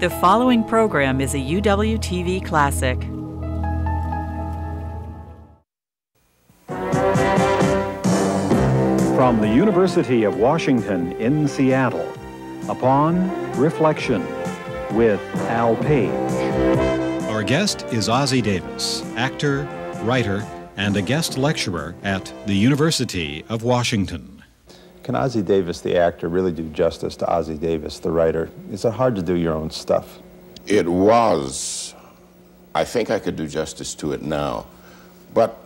The following program is a UW TV classic. From the University of Washington in Seattle, Upon Reflection with Al Page. Our guest is Ossie Davis, actor, writer, and a guest lecturer at the University of Washington. Can Ossie Davis, the actor, really do justice to Ossie Davis, the writer? Is it hard to do your own stuff? It was. I think I could do justice to it now. But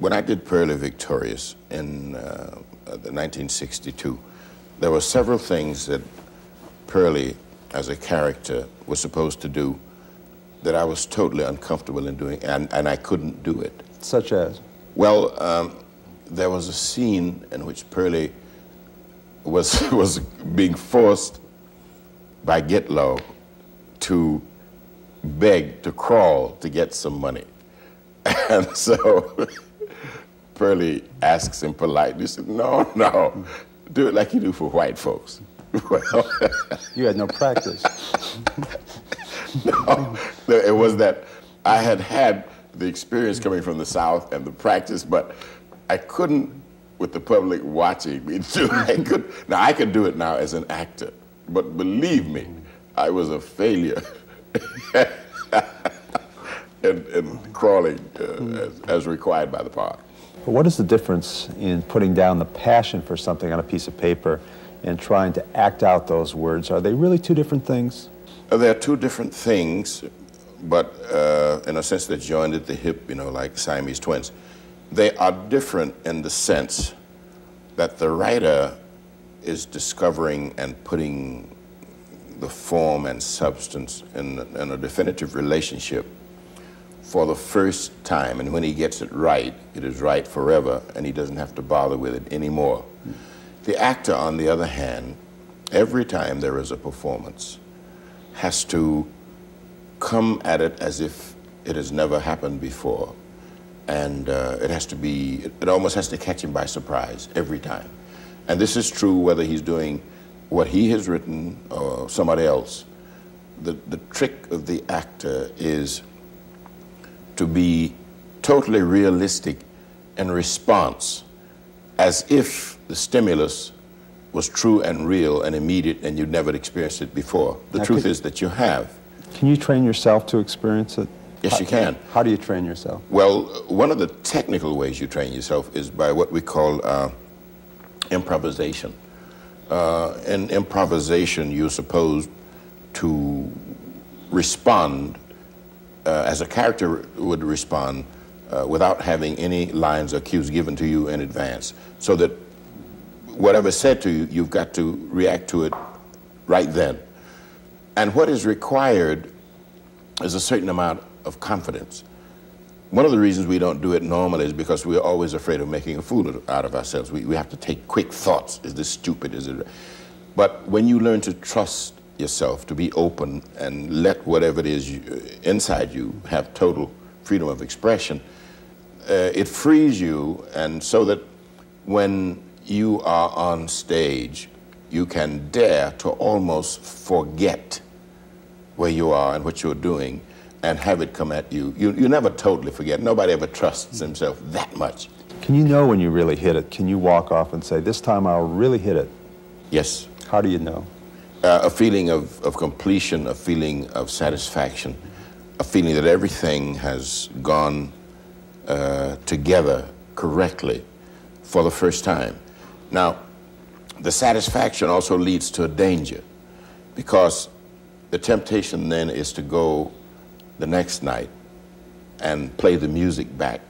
when I did Purlie Victorious in uh, 1962, there were several things that Purlie, as a character, was supposed to do that I was totally uncomfortable in doing, and, and I couldn't do it. Such as? Well, um, there was a scene in which Purlie was, was being forced by Gitlow to beg, to crawl to get some money. And so Purlie asks him politely, said, no, no, do it like you do for white folks. Well, you had no practice. no, it was that I had had the experience coming from the South and the practice, but I couldn't, with the public watching me do I could, now I could do it now as an actor, but believe me, I was a failure in, in, crawling uh, as, as required by the part. But what is the difference in putting down the passion for something on a piece of paper and trying to act out those words? Are they really two different things? Uh, they're two different things, but uh, in a sense they're joined at the hip, you know, like Siamese twins. They are different in the sense that the writer is discovering and putting the form and substance in, in a definitive relationship for the first time. And when he gets it right, it is right forever, and he doesn't have to bother with it anymore. The actor, on the other hand, every time there is a performance, has to come at it as if it has never happened before. And uh, it has to be, it almost has to catch him by surprise every time. And this is true whether he's doing what he has written or somebody else. The, the trick of the actor is to be totally realistic in response as if the stimulus was true and real and immediate and you'd never experienced it before. The now truth is that you have. Can you train yourself to experience it? Yes, you can. How do you train yourself? Well, one of the technical ways you train yourself is by what we call uh, improvisation. Uh, in improvisation, you're supposed to respond uh, as a character would respond uh, without having any lines or cues given to you in advance, so that whatever's said to you, you've got to react to it right then. And what is required is a certain amount of confidence. One of the reasons we don't do it normally is because we're always afraid of making a fool out of ourselves. We, we have to take quick thoughts. Is this stupid? Is it? But when you learn to trust yourself, to be open and let whatever it is you, inside you have total freedom of expression, uh, it frees you, and so that when you are on stage, you can dare to almost forget where you are and what you're doing and have it come at you. You, you never totally forget. Nobody ever trusts himself that much. Can you know when you really hit it? Can you walk off and say, this time I'll really hit it? Yes. How do you know? Uh, a feeling of, of completion, a feeling of satisfaction, a feeling that everything has gone uh, together correctly for the first time. Now, the satisfaction also leads to a danger because the temptation then is to go the next night and play the music back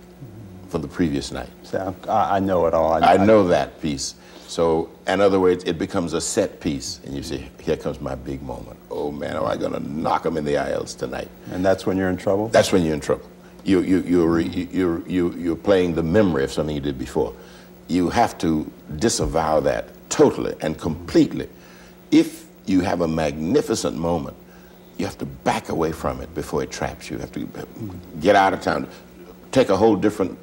for the previous night. So I, know it all. I, I know that piece. So, in other words, it becomes a set piece, and you say, "Here comes my big moment. Oh man, am I going to knock them in the aisles tonight?" And that's when you're in trouble. That's when you're in trouble. You you you're you you you're playing the memory of something you did before. You have to disavow that totally and completely. If you have a magnificent moment, you have to back away from it before it traps you. You have to get out of town, take a whole different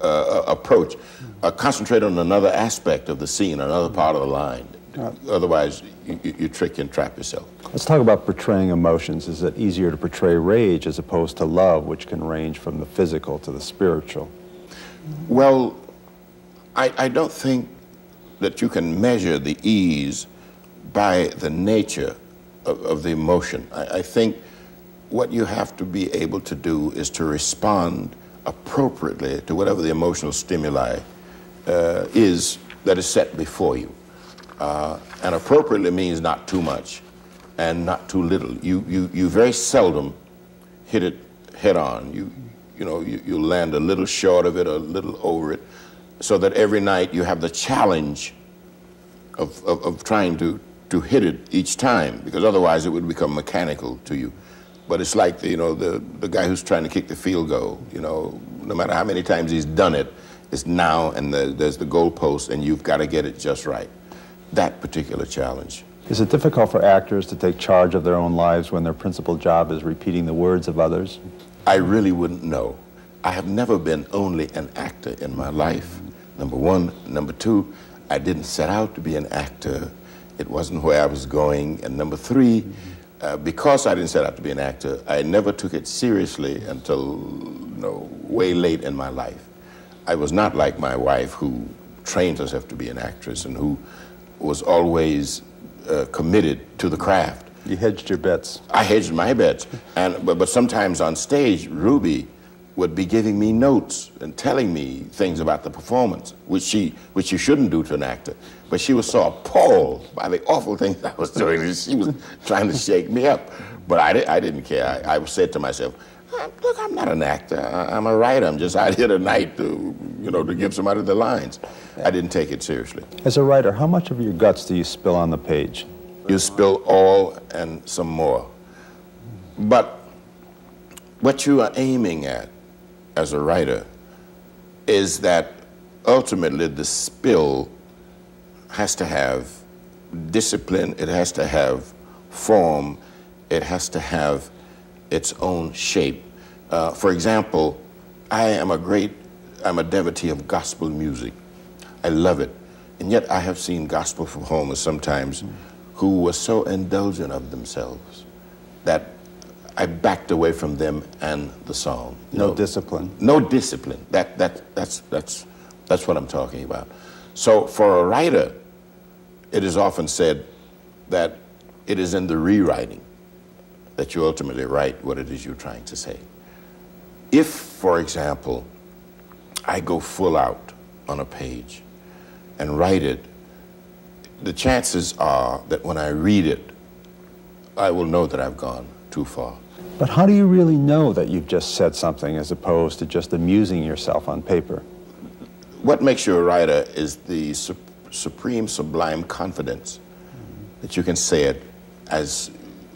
uh, approach, uh, concentrate on another aspect of the scene, another part of the line. Otherwise, you, you, you trick and trap yourself. Let's talk about portraying emotions. Is it easier to portray rage as opposed to love, which can range from the physical to the spiritual? Well, I, I don't think that you can measure the ease by the nature of, of the emotion. I, I think what you have to be able to do is to respond appropriately to whatever the emotional stimuli uh, is that is set before you. Uh, and appropriately means not too much and not too little. You, you, you very seldom hit it head on. You, you know, you, you land a little short of it, a little over it, so that every night you have the challenge of, of, of trying to, to hit it each time, because otherwise it would become mechanical to you. But it's like, the, you know, the, the guy who's trying to kick the field goal, you know, no matter how many times he's done it, it's now and the, there's the goalpost and you've got to get it just right. That particular challenge. Is it difficult for actors to take charge of their own lives when their principal job is repeating the words of others? I really wouldn't know. I have never been only an actor in my life, number one. Number two, I didn't set out to be an actor. It wasn't where I was going. And number three, uh, because I didn't set out to be an actor, I never took it seriously until you know, way late in my life. I was not like my wife, who trained herself to be an actress and who was always uh, committed to the craft. You hedged your bets. I hedged my bets, and but, but sometimes on stage, Ruby would be giving me notes and telling me things about the performance, which she which you shouldn't do to an actor. But she was so appalled by the awful things I was doing. She was trying to shake me up, but I, I didn't care. I, I said to myself, uh, look, I'm not an actor. I'm a writer. I'm just out here tonight to, you know, to give somebody the lines. I didn't take it seriously. As a writer, how much of your guts do you spill on the page? You spill all and some more. But what you are aiming at as a writer is that ultimately the spill has to have discipline, it has to have form, it has to have its own shape. Uh, for example, I am a great, I'm a devotee of gospel music. I love it. And yet I have seen gospel performers sometimes who were so indulgent of themselves that I backed away from them and the song. No discipline. No discipline. That, that, that's, that's, that's what I'm talking about. So for a writer, it is often said that it is in the rewriting that you ultimately write what it is you're trying to say. If, for example, I go full out on a page and write it, the chances are that when I read it, I will know that I've gone too far. But how do you really know that you've just said something as opposed to just amusing yourself on paper? What makes you a writer is the su supreme, sublime confidence that you can say it as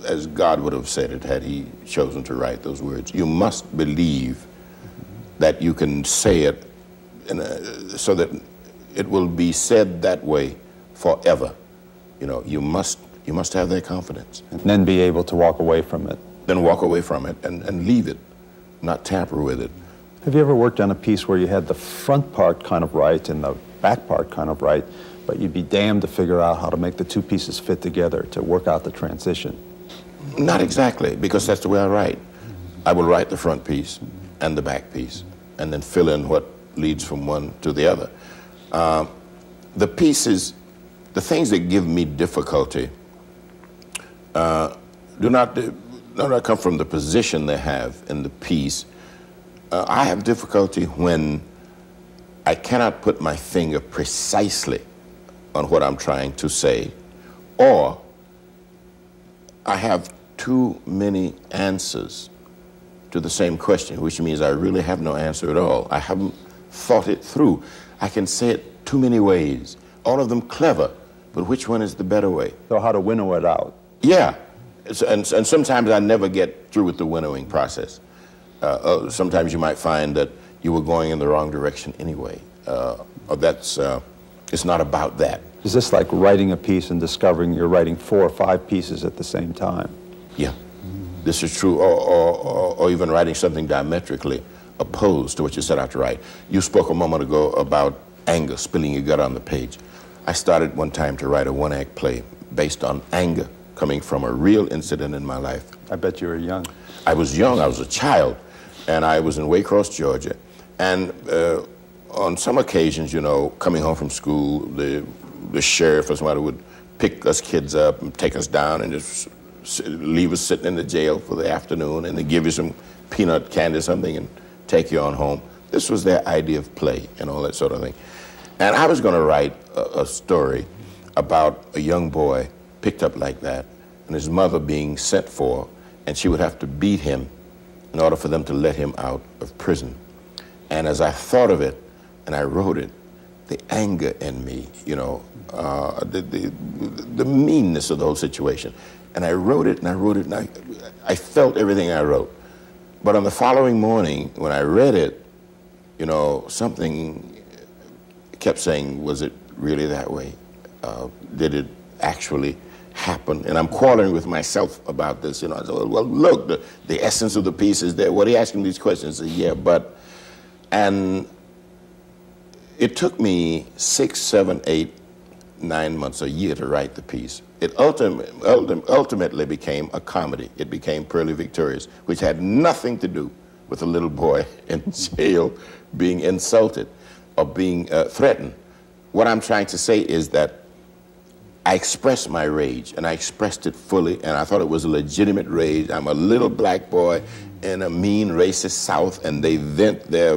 as God would have said it had he chosen to write those words. You must believe that you can say it a, so that it will be said that way forever. You know, you must, you must have that confidence. And then be able to walk away from it. Then walk away from it and, and leave it, not tamper with it. Have you ever worked on a piece where you had the front part kind of right and the back part kind of right, but you'd be damned to figure out how to make the two pieces fit together to work out the transition? Not exactly, because that's the way I write. I will write the front piece and the back piece, and then fill in what leads from one to the other. Uh, the pieces, the things that give me difficulty, uh, do not do not come from the position they have in the piece. Uh, I have difficulty when I cannot put my finger precisely on what I'm trying to say, or I have too many answers to the same question, which means I really have no answer at all. I haven't thought it through. I can say it too many ways, all of them clever, but which one is the better way? So, how to winnow it out? Yeah. And, and sometimes I never get through with the winnowing process. Uh, uh, sometimes you might find that you were going in the wrong direction anyway. Uh, that's, uh, it's not about that. Is this like writing a piece and discovering you're writing four or five pieces at the same time? Yeah, this is true. Or, or, or, even writing something diametrically opposed to what you set out to write. You spoke a moment ago about anger, spilling your gut on the page. I started one time to write a one act play based on anger coming from a real incident in my life. I bet you were young. I was young, I was a child, and I was in Waycross, Georgia. And uh, on some occasions, you know, coming home from school, the, the sheriff or somebody would pick us kids up and take us down and just leave us sitting in the jail for the afternoon and they give you some peanut candy or something and take you on home. This was their idea of play and all that sort of thing. And I was going to write a, a story about a young boy picked up like that and his mother being sent for, and she would have to beat him in order for them to let him out of prison. And as I thought of it and I wrote it, the anger in me, you know, uh, the, the, the meanness of the whole situation. And I wrote it and I wrote it and I, I felt everything I wrote. But on the following morning, when I read it, you know, something kept saying, was it really that way? Uh, did it actually happen? And I'm quarreling with myself about this. You know, I said, well, look, the, the essence of the piece is there. What are you asking these questions? Said, yeah, but, and it took me six, seven, eight, nine months, a year to write the piece. It ultim- ultimately became a comedy. It became Purlie Victorious, which had nothing to do with a little boy in jail being insulted or being uh, threatened. What I'm trying to say is that I expressed my rage, and I expressed it fully, and I thought it was a legitimate rage. I'm a little black boy in a mean, racist South, and they vent their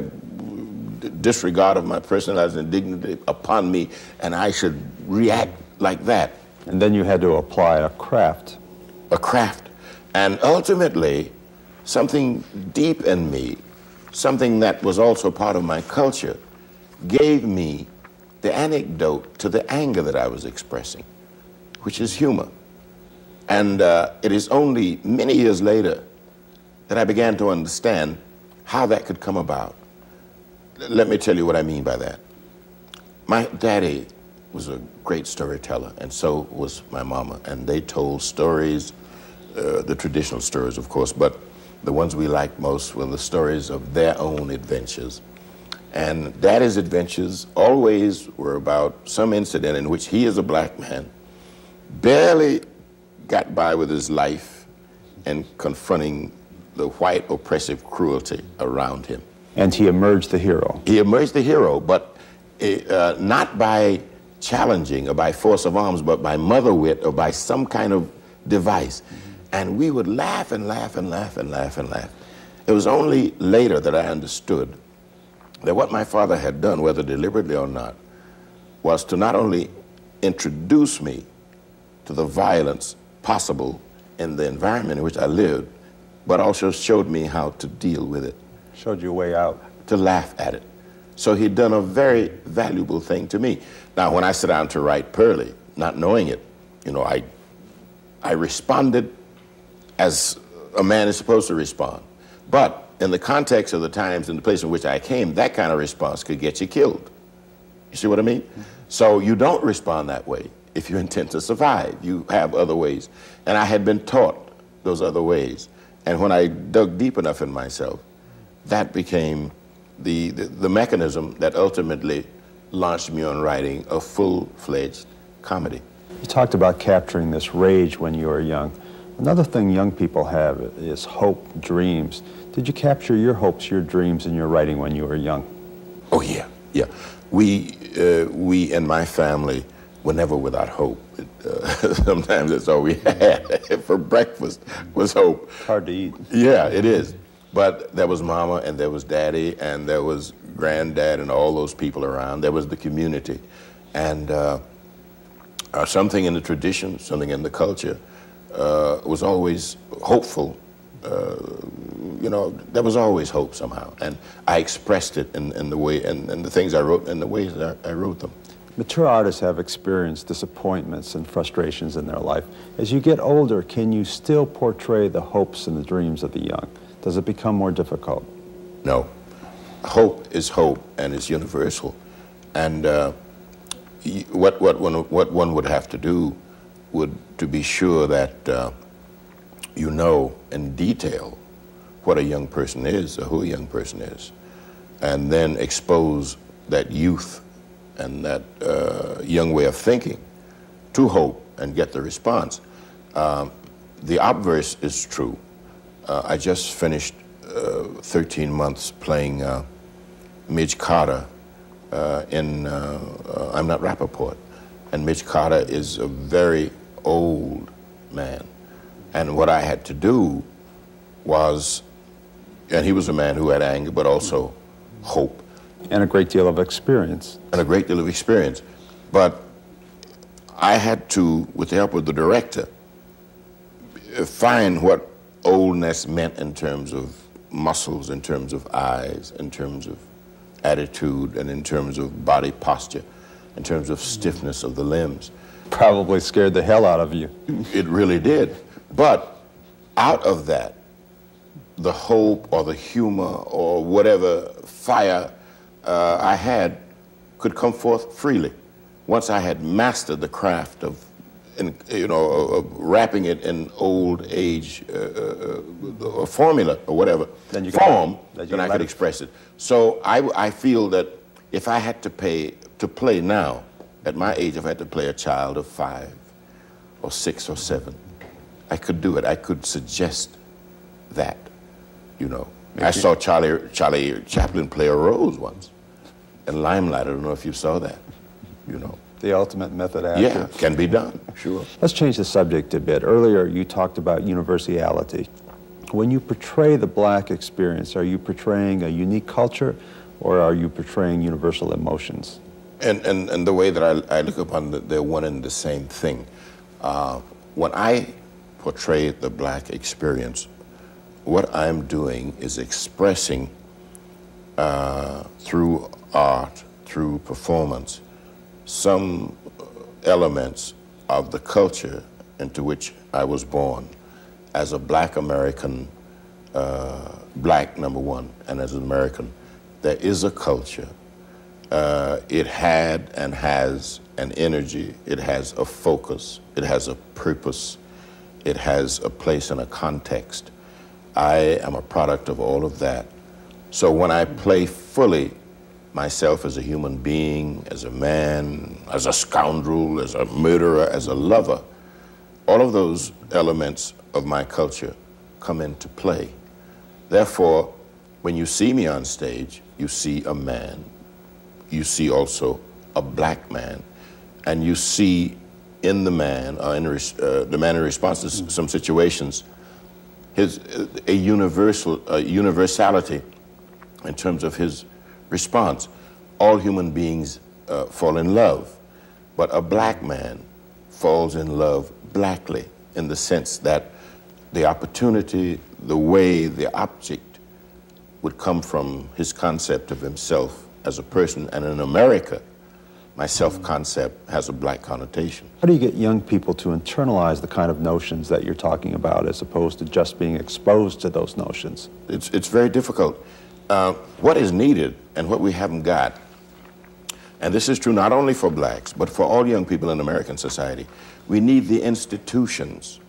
disregard of my personality and dignity upon me, and I should react like that. And then you had to apply a craft. A craft. And ultimately, something deep in me, something that was also part of my culture, gave me the anecdote to the anger that I was expressing, which is humor. And uh, it is only many years later that I began to understand how that could come about. Let me tell you what I mean by that. My daddy was a great storyteller, and so was my mama. And they told stories, uh, the traditional stories, of course, but the ones we liked most were the stories of their own adventures. And Daddy's adventures always were about some incident in which he, as a black man, barely got by with his life and confronting the white oppressive cruelty around him. And he emerged the hero. He emerged the hero, but uh, not by challenging or by force of arms, but by mother wit or by some kind of device. And we would laugh and laugh and laugh and laugh and laugh. It was only later that I understood that what my father had done, whether deliberately or not, was to not only introduce me to the violence possible in the environment in which I lived, but also showed me how to deal with it. Showed you a way out. To laugh at it. So he'd done a very valuable thing to me. Now, when I sat down to write Purlie, not knowing it, you know, I, I responded as a man is supposed to respond. But in the context of the times and the place in which I came, that kind of response could get you killed. You see what I mean? Mm-hmm. So you don't respond that way if you intend to survive. You have other ways. And I had been taught those other ways. And when I dug deep enough in myself, that became the, the, the mechanism that ultimately launched me on writing a full-fledged comedy. You talked about capturing this rage when you were young. Another thing young people have is hope, dreams. Did you capture your hopes, your dreams in your writing when you were young? Oh, yeah, yeah. We, uh, we in my family were never without hope. It, uh, sometimes that's all we had for breakfast was hope. It's hard to eat. Yeah, it is. But there was mama and there was daddy and there was granddad and all those people around. There was the community. And uh, uh, something in the tradition, something in the culture uh, was always hopeful. Uh, you know, there was always hope somehow. And I expressed it in, in the way, and, and the things I wrote, in the ways that I, I wrote them. Mature artists have experienced disappointments and frustrations in their life. As you get older, can you still portray the hopes and the dreams of the young? Does it become more difficult? No. Hope is hope and is universal. And uh, what, what, one, what one would have to do would to be sure that uh, you know in detail what a young person is or who a young person is, and then expose that youth and that uh, young way of thinking to hope and get the response. Um, the obverse is true. Uh, I just finished uh, 13 months playing uh, Midge Carter uh, in I'm Not Rappaport. And Midge Carter is a very old man. And what I had to do was, and he was a man who had anger, but also hope. And a great deal of experience. And a great deal of experience. But I had to, with the help of the director, find what oldness meant in terms of muscles, in terms of eyes, in terms of attitude, and in terms of body posture, in terms of stiffness of the limbs. Probably scared the hell out of you. It really did. But out of that, the hope or the humor or whatever fire uh, I had could come forth freely. Once I had mastered the craft of, in, you know, of wrapping it in old age uh, uh, formula or whatever Then you form, could- then you then I could could it- express it. So I, I feel that if I had to pay to play now, at my age, if I had to play a child of five or six or seven, I could do it. I could suggest that, you know. I saw Charlie, Charlie Chaplin play a rose once in Limelight. I don't know if you saw that, you know. The ultimate method actor. Yeah, can be done, sure. Let's change the subject a bit. Earlier, you talked about universality. When you portray the black experience, are you portraying a unique culture or are you portraying universal emotions? And, and, and the way that I, I look upon it, they're one and the same thing. Uh, when I portray the black experience, what I'm doing is expressing uh, through art, through performance, some elements of the culture into which I was born as a black American, uh, black number one, and as an American. There is a culture. Uh, it had and has an energy, it has a focus, it has a purpose, it has a place and a context. I am a product of all of that. So when I play fully myself as a human being, as a man, as a scoundrel, as a murderer, as a lover, all of those elements of my culture come into play. Therefore, when you see me on stage, you see a man, you see also a black man, and you see in the man, uh, in uh, the man in response to some situations, his a universal uh, universality in terms of his response. All human beings uh, fall in love, but a black man falls in love blackly in the sense that the opportunity, the way, the object would come from his concept of himself as a person. And in America, my self concept has a black connotation. How do you get young people to internalize the kind of notions that you're talking about as opposed to just being exposed to those notions? It's, it's very difficult. Uh, what is needed and what we haven't got, and this is true not only for blacks, but for all young people in American society, we need the institutions.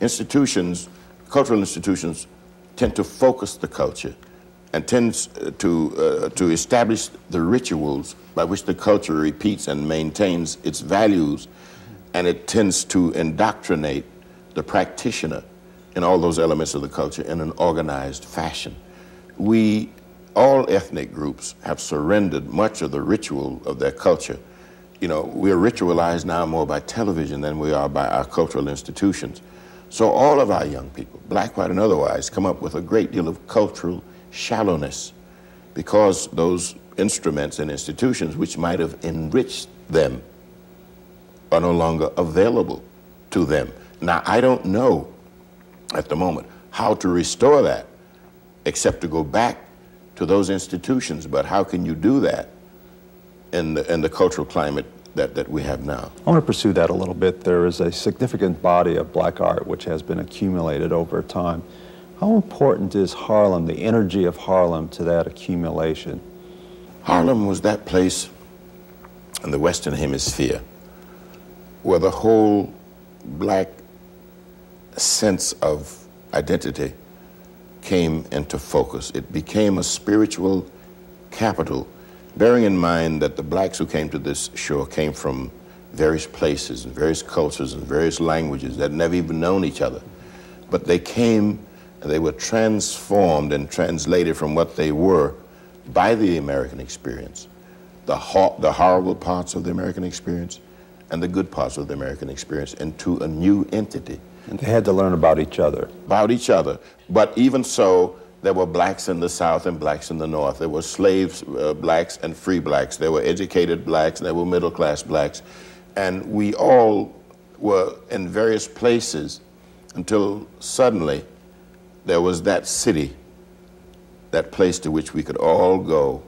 Institutions, cultural institutions, tend to focus the culture and tends uh, to, uh, to establish the rituals by which the culture repeats and maintains its values, and it tends to indoctrinate the practitioner in all those elements of the culture in an organized fashion. We, all ethnic groups, have surrendered much of the ritual of their culture. You know, we're ritualized now more by television than we are by our cultural institutions. So all of our young people, black, white, and otherwise, come up with a great deal of cultural shallowness because those instruments and institutions which might have enriched them are no longer available to them. Now, I don't know at the moment how to restore that except to go back to those institutions. But how can you do that in the, in the cultural climate that, that we have now? I want to pursue that a little bit. There is a significant body of black art which has been accumulated over time. How important is Harlem, the energy of Harlem, to that accumulation? Harlem was that place in the Western Hemisphere where the whole black sense of identity came into focus. It became a spiritual capital bearing in mind that the blacks who came to this shore came from various places and various cultures and various languages that never even known each other. But they came and they were transformed and translated from what they were by the American experience, the, ho the horrible parts of the American experience and the good parts of the American experience into a new entity. And they had to learn about each other. About each other. But even so, there were blacks in the South and blacks in the North. There were slaves, uh, blacks and free blacks. There were educated blacks and there were middle class blacks. And we all were in various places until suddenly there was that city, that place to which we could all go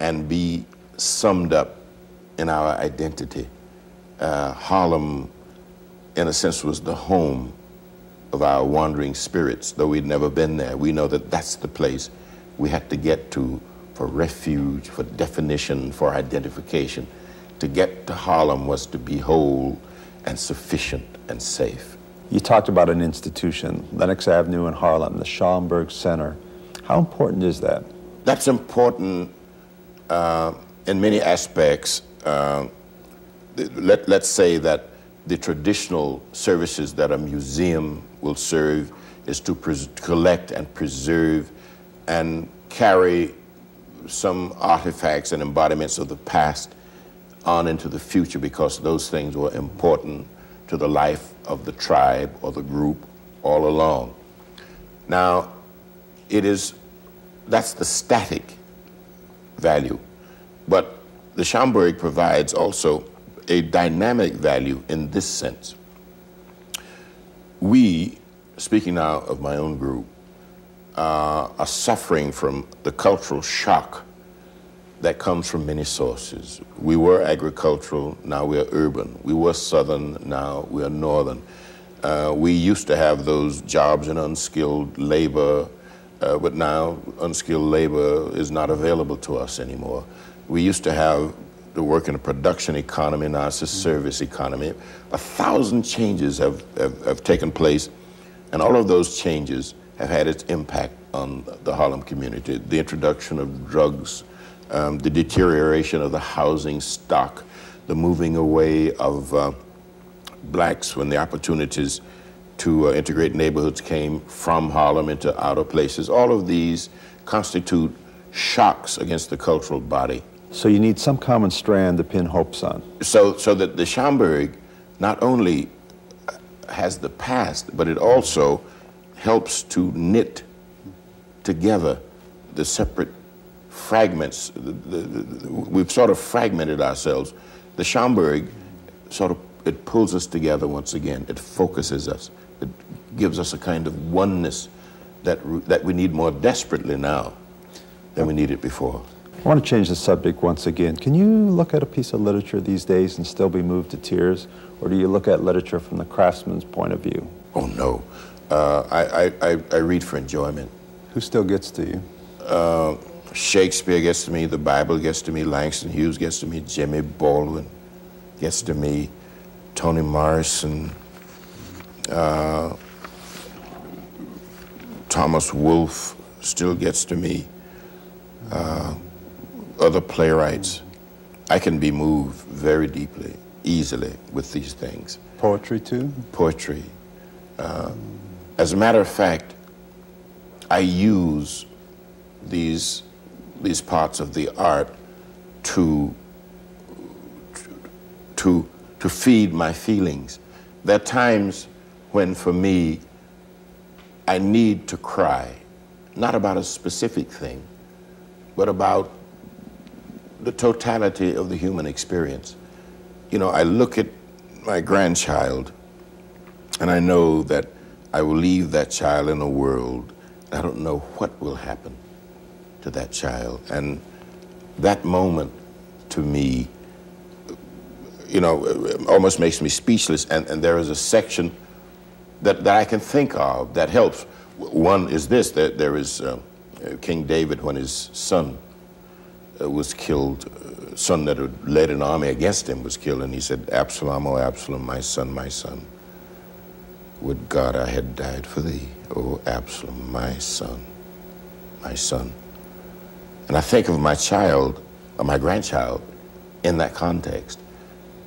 and be summed up in our identity. Uh, Harlem, in a sense, was the home of our wandering spirits, though we'd never been there. We know that that's the place we had to get to for refuge, for definition, for identification. To get to Harlem was to be whole and sufficient and safe. You talked about an institution, Lenox Avenue in Harlem, the Schomburg Center. How important is that? That's important uh, in many aspects. Uh, let, let's say that the traditional services that a museum will serve is to collect and preserve and carry some artifacts and embodiments of the past on into the future because those things were important to the life of the tribe or the group all along. Now, it is, that's the static value. But the Schomburg provides also a dynamic value in this sense. We, speaking now of my own group, uh, are suffering from the cultural shock that comes from many sources. We were agricultural, now we are urban. We were southern, now we are northern. Uh, we used to have those jobs in unskilled labor, uh, but now unskilled labor is not available to us anymore. We used to have to work in a production economy, now it's a service economy. A thousand changes have, have, have taken place, and all of those changes have had its impact on the Harlem community. The introduction of drugs, um, the deterioration of the housing stock, the moving away of uh, blacks when the opportunities to uh, integrate neighborhoods came from Harlem into outer places. All of these constitute shocks against the cultural body. So you need some common strand to pin hopes on. So, so that the Schomburg not only has the past, but it also helps to knit together the separate fragments. The, the, the, we've sort of fragmented ourselves. The Schomburg sort of it pulls us together once again. It focuses us. It gives us a kind of oneness that that we need more desperately now than we needed before. I want to change the subject once again. Can you look at a piece of literature these days and still be moved to tears? Or do you look at literature from the craftsman's point of view? Oh, no. Uh, I, I, I, read for enjoyment. Who still gets to you? Uh, Shakespeare gets to me, the Bible gets to me, Langston Hughes gets to me, Jimmy Baldwin gets to me, Toni Morrison, uh, Thomas Wolfe still gets to me. Uh, other playwrights, I can be moved very deeply, easily with these things. Poetry too? Poetry. Uh, as a matter of fact, I use these, these parts of the art to, to, to feed my feelings. There are times when, for me, I need to cry, not about a specific thing, but about the totality of the human experience. You know, I look at my grandchild and I know that I will leave that child in a world. I don't know what will happen to that child. And that moment to me, you know, almost makes me speechless. And, and there is a section that, that I can think of that helps. One is this, that there is uh, King David when his son uh, was killed, uh, son that had led an army against him was killed, and he said, Absalom, oh Absalom, my son, my son, would God I had died for thee, oh Absalom, my son, my son. And I think of my child or my grandchild in that context.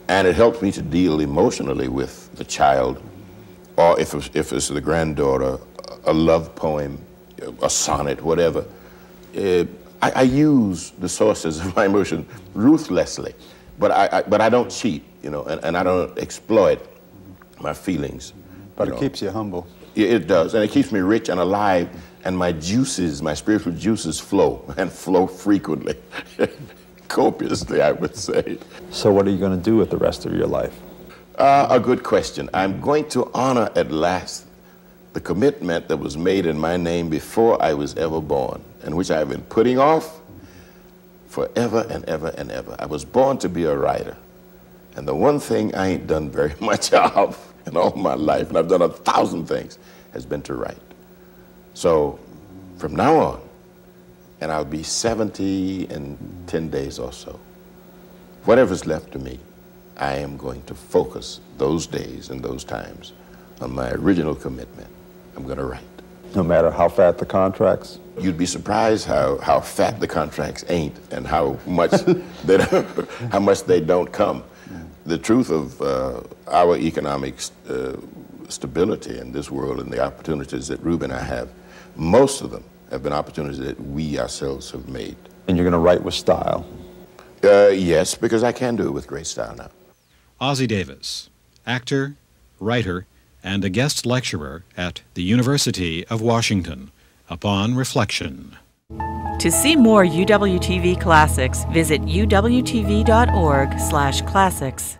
And it helps me to deal emotionally with the child, or if it's, if it's the granddaughter, a love poem, a sonnet, whatever. Uh, I, I, use the sources of my emotion ruthlessly, but I, I but I don't cheat, you know, and, and I don't exploit my feelings. But it know. keeps you humble. It does, and it keeps me rich and alive, and my juices, my spiritual juices flow, and flow frequently. Copiously, I would say. So, what are you going to do with the rest of your life? Uh, a good question. I'm going to honor at last the commitment that was made in my name before I was ever born, and which I have been putting off forever and ever and ever. I was born to be a writer, and the one thing I ain't done very much of in all my life, and I've done a thousand things, has been to write. So from now on, and I'll be 70 in 10 days or so, whatever's left to me, I am going to focus those days and those times on my original commitment. I'm going to write. No matter how fat the contracts? You'd be surprised how, how fat the contracts ain't and how much, they how much they don't come. The truth of uh, our economic uh, stability in this world and the opportunities that Ruby and I have, most of them have been opportunities that we ourselves have made. And you're going to write with style? Uh, yes, because I can do it with great style now. Ossie Davis, actor, writer, and a guest lecturer at the University of Washington. Upon reflection. To see more UWTV classics, visit uwtv.org/classics.